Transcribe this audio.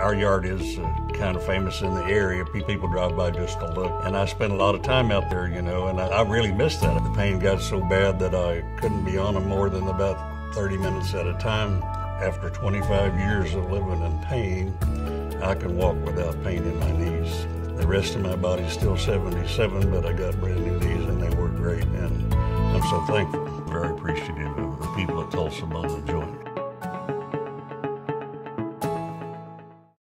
Our yard is uh, kind of famous in the area. People drive by just to look. And I spent a lot of time out there, you know, and I, I really missed that. The pain got so bad that I couldn't be on them more than about 30 minutes at a time. After 25 years of living in pain, I can walk without pain in my knees. The rest of my body's still 77, but I got brand new knees and they work great. And I'm so thankful, very appreciative of the people at Tulsa Bone and Joint.